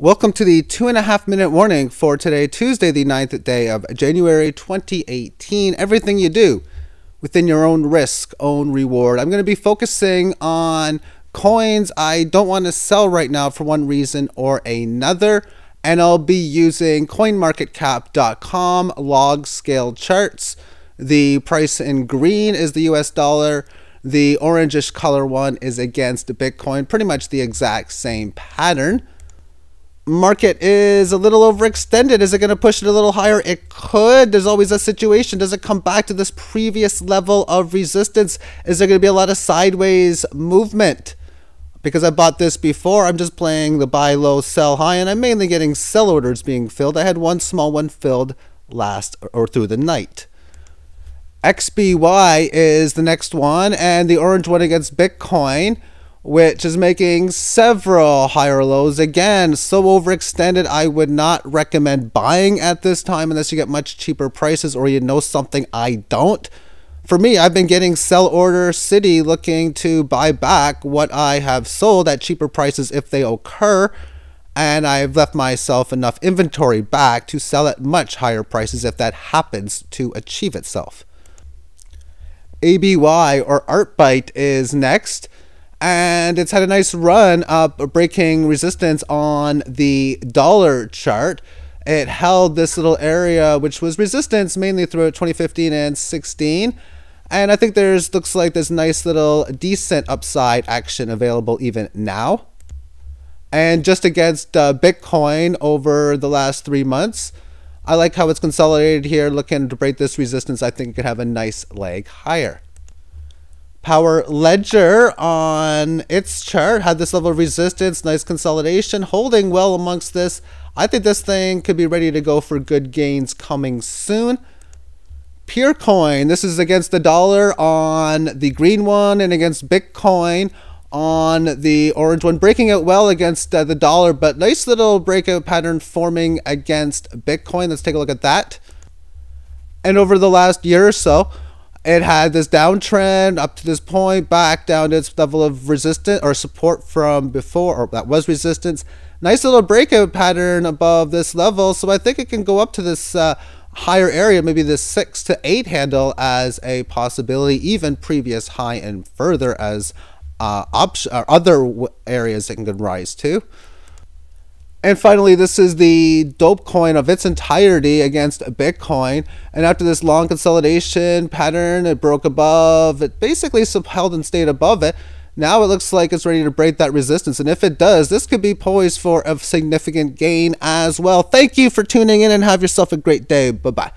Welcome to the two and a half minute warning for today, Tuesday, the 9th day of January 2018. Everything you do within your own risk, own reward. I'm going to be focusing on coins I don't want to sell right now for one reason or another. And I'll be using coinmarketcap.com log scale charts. The price in green is the US dollar. The orangish color one is against Bitcoin, pretty much the exact same pattern market is a little overextended. Is it going to push it a little higher? It could. There's always a situation. Does it come back to this previous level of resistance? Is there going to be a lot of sideways movement? Because I bought this before, I'm just playing the buy low, sell high, and I'm mainly getting sell orders being filled. I had one small one filled last or through the night. XBY is the next one, and the orange one against Bitcoin which is making several higher lows. Again, so overextended, I would not recommend buying at this time unless you get much cheaper prices or you know something I don't. For me, I've been getting sell order city looking to buy back what I have sold at cheaper prices if they occur. And I've left myself enough inventory back to sell at much higher prices if that happens to achieve itself. ABY or Artbyte is next and it's had a nice run up breaking resistance on the dollar chart. It held this little area which was resistance mainly throughout 2015 and 16 and i think there's looks like this nice little decent upside action available even now. And just against uh, bitcoin over the last three months i like how it's consolidated here. Looking to break this resistance i think it could have a nice leg higher Power Ledger on its chart had this level of resistance, nice consolidation, holding well amongst this. I think this thing could be ready to go for good gains coming soon. Purecoin, this is against the dollar on the green one and against Bitcoin on the orange one, breaking out well against uh, the dollar, but nice little breakout pattern forming against Bitcoin. Let's take a look at that. And over the last year or so, it had this downtrend up to this point, back down to its level of resistance or support from before, or that was resistance. Nice little breakout pattern above this level, so I think it can go up to this uh, higher area, maybe this six to eight handle as a possibility, even previous high and further as uh, or other areas it can rise to. And finally, this is the DopeCoin of its entirety against Bitcoin. And after this long consolidation pattern, it broke above, it basically held and stayed above it. Now it looks like it's ready to break that resistance. And if it does, this could be poised for a significant gain as well. Thank you for tuning in and have yourself a great day. Bye bye.